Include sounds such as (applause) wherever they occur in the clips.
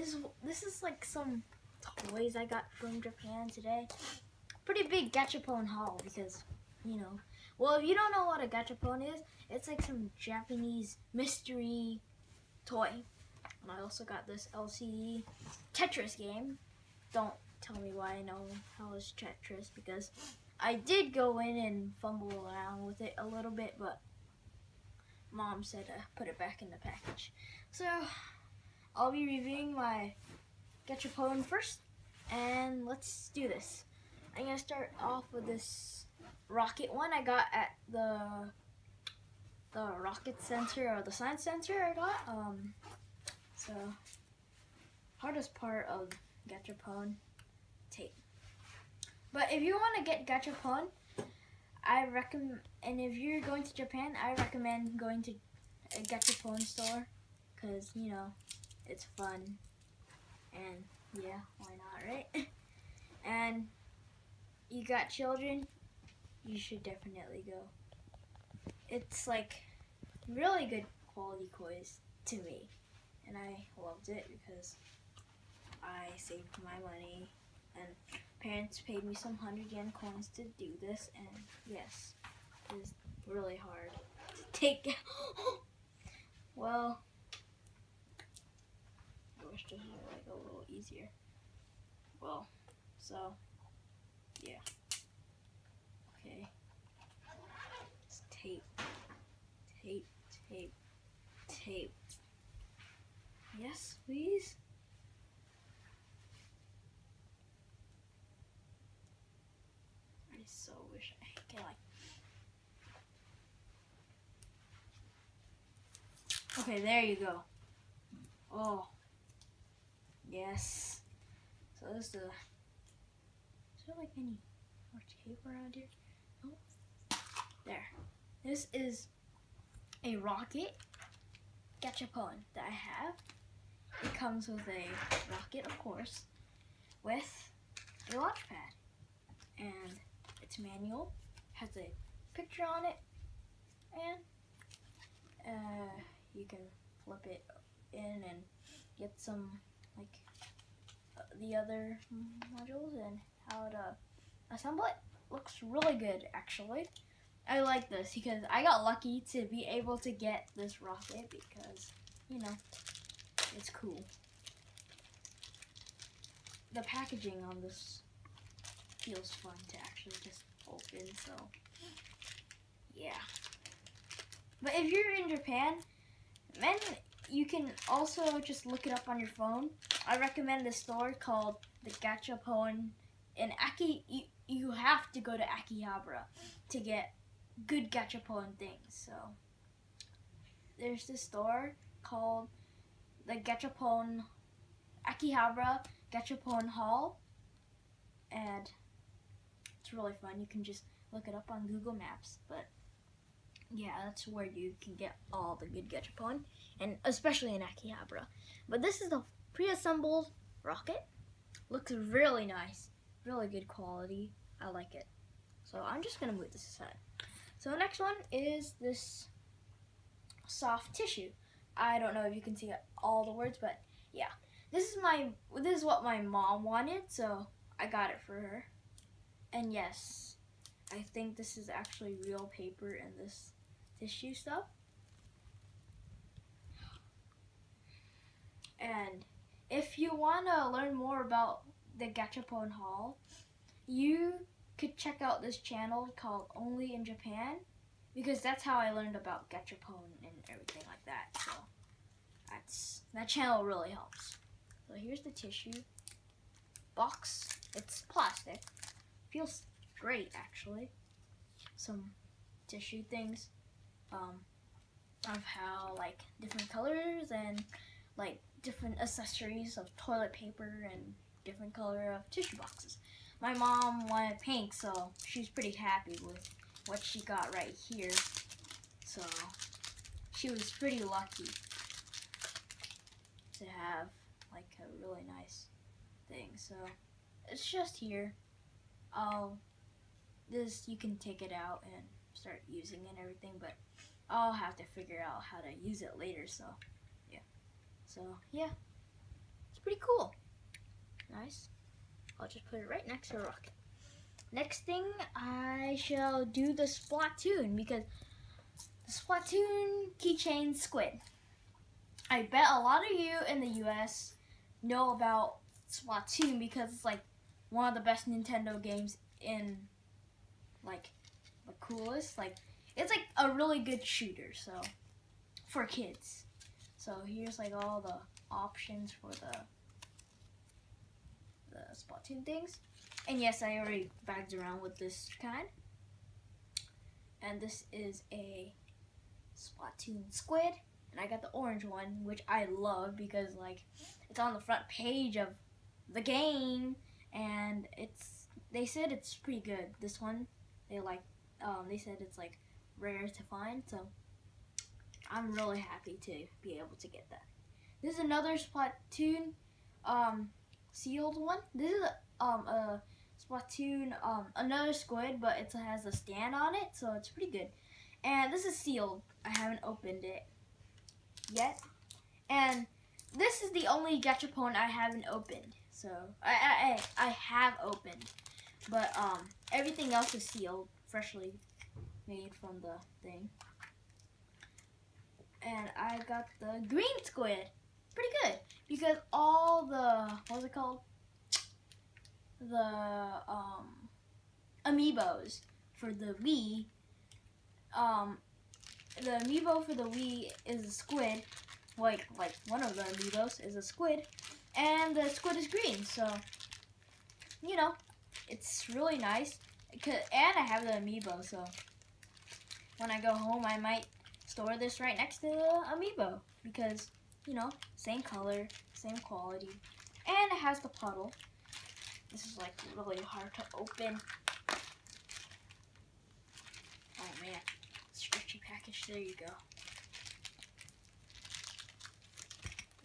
this is this is like some toys I got from Japan today. Pretty big gachapon haul because, you know, well if you don't know what a gachapon is, it's like some Japanese mystery toy. And I also got this LCD Tetris game. Don't tell me why I know how is Tetris because I did go in and fumble around with it a little bit, but mom said to put it back in the package. So I'll be reviewing my Gachapon first, and let's do this. I'm gonna start off with this rocket one I got at the the rocket center or the science center I got. Um, so hardest part of Gachapon tape. But if you want to get Gachapon, I recommend, and if you're going to Japan, I recommend going to a Gachapon store, cause you know, it's fun, and yeah, why not, right? (laughs) and you got children, you should definitely go. It's like really good quality toys to me, and I loved it because I saved my money and parents paid me some hundred yen coins to do this, and yes, it was really hard to take. (laughs) well, Wish like a little easier. Well, so yeah. Okay. It's tape, tape, tape, tape. Yes, please. I so wish I could like. Okay, there you go. Oh. Yes. So this is the. Is there like any more tape around here? Oh. There. This is a rocket gachapon that I have. It comes with a rocket, of course, with a launch pad. And it's manual, has a picture on it, and uh, you can flip it in and get some like the other modules and how to assemble it. Looks really good actually. I like this because I got lucky to be able to get this rocket because you know it's cool. The packaging on this feels fun to actually just open, so yeah. But if you're in Japan, then you can also just look it up on your phone. I recommend the store called the Gachapon in Aki. You, you have to go to Akihabara to get good Gachapon things. So there's this store called the Gachapon Akihabara Gachapon Hall, and it's really fun. You can just look it up on Google Maps, but yeah, that's where you can get all the good Gachapon, and especially in Akihabara. But this is the pre-assembled rocket. Looks really nice, really good quality. I like it. So I'm just gonna move this aside. So the next one is this soft tissue. I don't know if you can see all the words, but yeah. This is my this is what my mom wanted, so I got it for her. And yes, I think this is actually real paper and this tissue stuff. And if you want to learn more about the Gachapon Hall, you could check out this channel called Only in Japan because that's how I learned about Gachapon and everything like that. So that's that channel really helps. So here's the tissue box. It's plastic. Feels great actually. Some tissue things um, of how like different colors and like different accessories of toilet paper and different color of tissue boxes. My mom wanted pink, so she's pretty happy with what she got right here. So she was pretty lucky to have like a really nice thing. So it's just here. I'll this you can take it out and start using and everything, but I'll have to figure out how to use it later. So yeah. So yeah. It's pretty cool. Nice. I'll just put it right next to a rocket. Next thing, I shall do the Splatoon because the Splatoon keychain squid. I bet a lot of you in the US know about Splatoon because it's like one of the best Nintendo games in like the coolest. Like it's like a really good shooter, so for kids. So here's like all the options for the the Splatoon things. And yes, I already bagged around with this kind. And this is a Splatoon squid. And I got the orange one, which I love because like it's on the front page of the game and it's they said it's pretty good. This one they like um, they said it's like rare to find, so I'm really happy to be able to get that. This is another Splatoon um, sealed one. This is um, a Splatoon, um, another squid, but it has a stand on it, so it's pretty good. And this is sealed. I haven't opened it yet. And this is the only Gachapon I haven't opened. So I, I I have opened, but um everything else is sealed, freshly made from the thing. And I got the green squid. Pretty good because all the what's it called? The um amiibos for the Wii. Um, the amiibo for the Wii is a squid. Like like one of the amiibos is a squid, and the squid is green. So you know, it's really nice. And I have the amiibo, so when I go home, I might store this right next to the amiibo because you know, same color, same quality, and it has the puddle. This is like really hard to open. Oh man, stretchy package, there you go.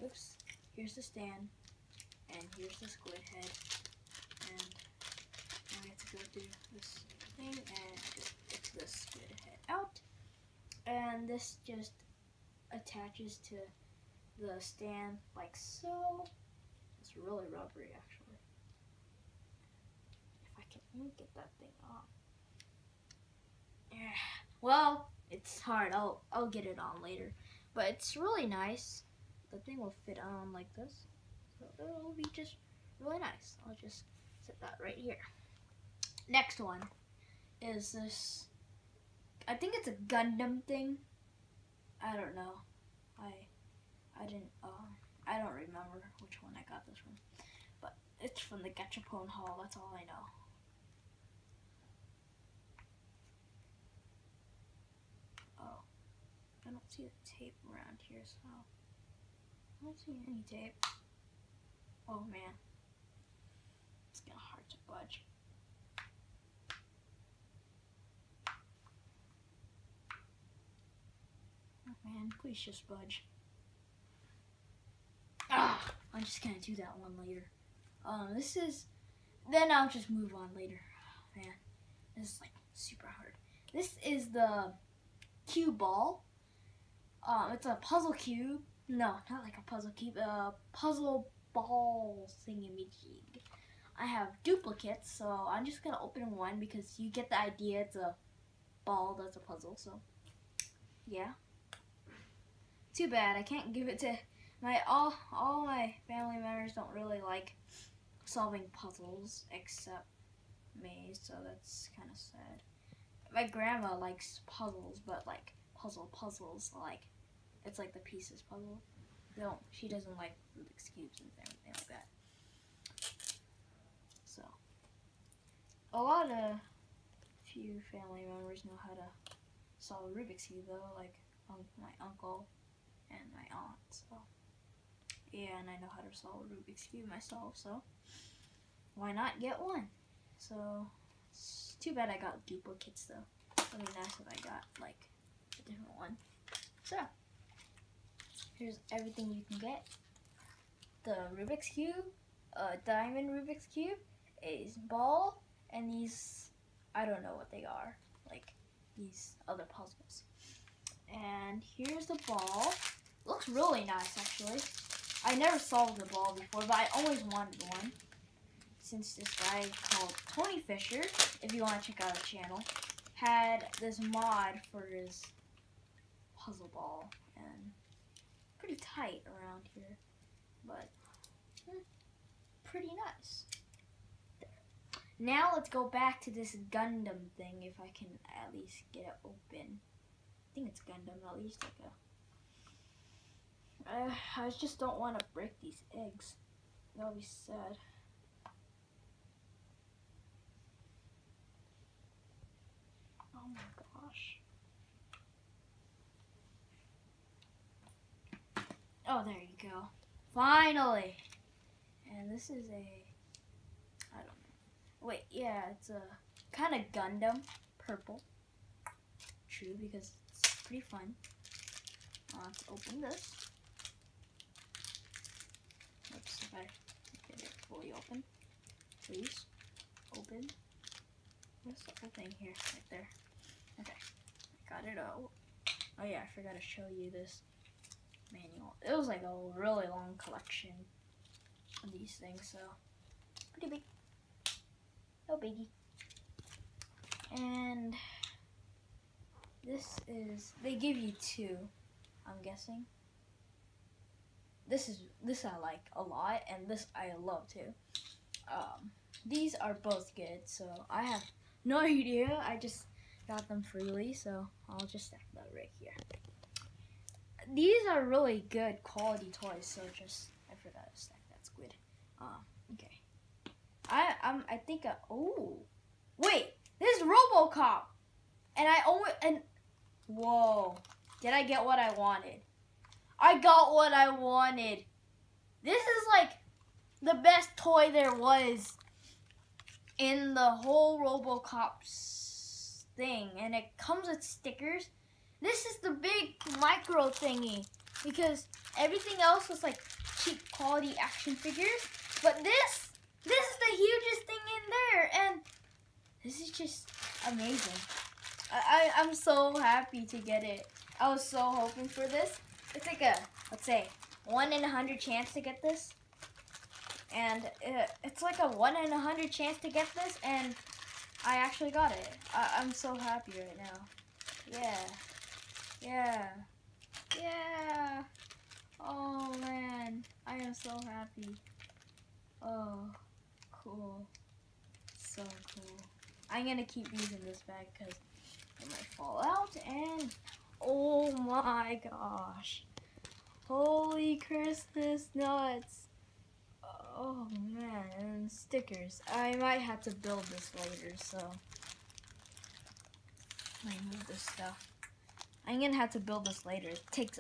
Oops, here's the stand, and here's the squid head, and now I have to go through this thing and squid head out, and this just attaches to the stand like so. It's really rubbery actually. If I can even get that thing off. Yeah. Well, it's hard. I'll I'll get it on later. But it's really nice. The thing will fit on like this. So it'll be just really nice. I'll just set that right here. Next one is this I think it's a Gundam thing. I don't know. I I didn't, uh, I don't remember which one I got this from. But it's from the Gachapon Hall, that's all I know. Oh, I don't see the tape around here, so I don't see any tape. Oh man, it's gonna hard to budge. Man, please just budge. Ah, I'm just gonna do that one later. Um, this is, then I'll just move on later. Oh, man, this is like super hard. This is the cube ball. Um, it's a puzzle cube. No, not like a puzzle cube. A puzzle ball thingamajig. I have duplicates, so I'm just gonna open one because you get the idea. It's a ball that's a puzzle. So, yeah. Too bad I can't give it to my all all my family members don't really like solving puzzles except me, so that's kind of sad. My grandma likes puzzles, but like puzzle puzzles, like it's like the pieces puzzle. No, she doesn't like Rubik's cubes and everything like that. So, a lot of few family members know how to solve Rubik's cube though, like um, my uncle and my aunt. So yeah, and I know how to solve a Rubik's Cube myself, so why not get one? So, it's too bad I got duplicates though. I mean that's if I got like a different one. So, here's everything you can get. The Rubik's Cube, a diamond Rubik's Cube, a ball, and these, I don't know what they are, like these other puzzles. And here's the ball. Looks really nice actually. I never solved the ball before, but I always wanted one. Since this guy called Tony Fisher, if you want to check out his channel, had this mod for his puzzle ball and pretty tight around here, but hmm, pretty nice. There. Now let's go back to this Gundam thing if I can at least get it open. I think it's Gundam at least like a. Uh, I just don't want to break these eggs. That'll be sad. Oh my gosh. Oh, there you go. Finally. And this is a, I don't know. Wait, yeah, it's a kind of Gundam purple. True, because pretty fun. Uh, let's open this. Oops, if I get it fully open. Please, open. What's the thing here? Right there. Okay, I got it out. Oh yeah, I forgot to show you this manual. It was like a really long collection of these things, so pretty big. No biggie. And this is they give you two, I'm guessing. This is this I like a lot and this I love too. Um, these are both good, so I have no (laughs) idea. I just got them freely, so I'll just stack that right here. These are really good quality toys, so just I forgot to stack that squid. Um, okay. I um I think oh wait this is RoboCop, and I only and whoa did I get what I wanted? I got what I wanted. This is like the best toy there was in the whole RoboCop thing, and it comes with stickers. This is the big micro thingy because everything else was like cheap quality action figures, but this, this is the hugest thing in there, and this is just amazing. I, I'm so happy to get it. I was so hoping for this. It's like a let's say one in a hundred chance to get this and it, it's like a one in a hundred chance to get this, and I actually got it. I, I'm so happy right now. Yeah, yeah, yeah. Oh man, I am so happy. Oh, cool, so cool. I'm gonna keep using this bag because it might fall out, and oh my gosh. Holy Christmas nuts. Oh man, and stickers. I might have to build this later, so I move this stuff. I'm gonna have to build this later. It takes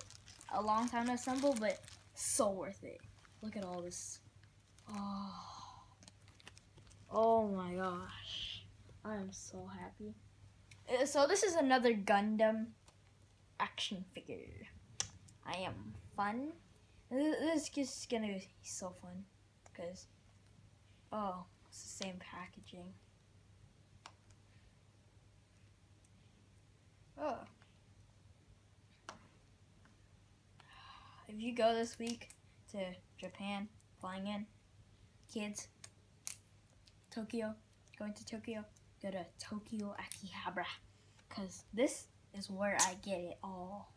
a long time to assemble, but so worth it. Look at all this. Oh, oh my gosh. I am so happy. Uh, so this is another Gundam action figure. I am fun. This is gonna be so fun because, oh, it's the same packaging. Oh. If you go this week to Japan, flying in, kids, Tokyo, going to Tokyo, go to Tokyo Akihabara. Because this is where I get it all.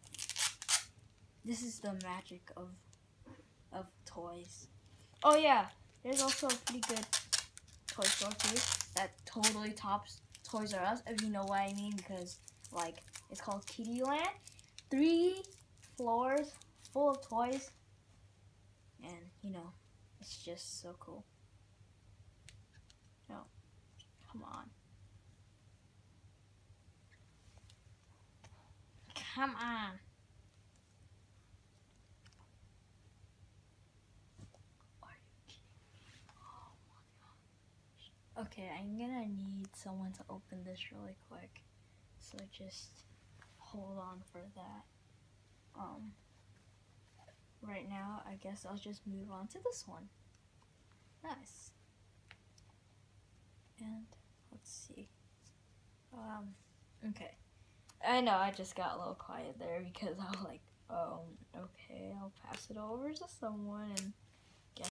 This is the magic of of toys. Oh yeah, there's also a pretty good toy store too that totally tops Toys R Us, if you know what I mean, because like it's called Kiddy Land. Three floors full of toys, and you know, it's just so cool. No, come on. Come on. Okay, I'm gonna need someone to open this really quick. So just hold on for that. Um, right now, I guess I'll just move on to this one. Nice. And let's see. Um, okay. I know, I just got a little quiet there because I was like, oh, okay, I'll pass it over to someone and